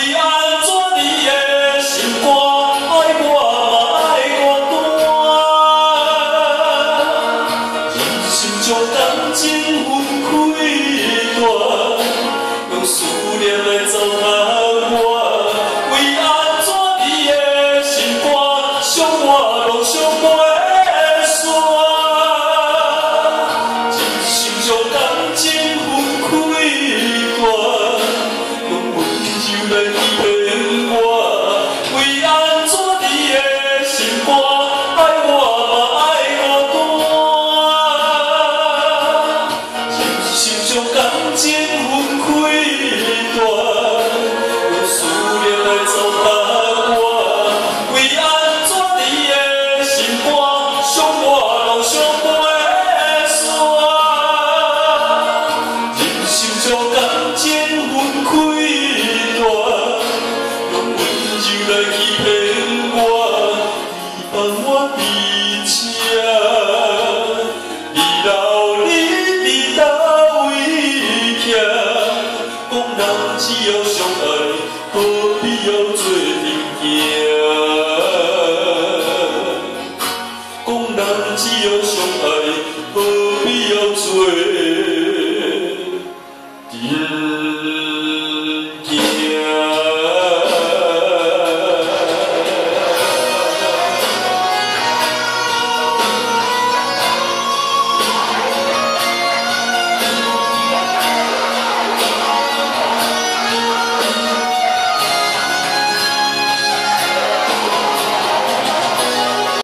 为安怎你的心肝爱我，嘛爱？感情，用思念来我。为安怎你心我，只要相爱，何必要做朋友？讲，人只要相爱，何必要做？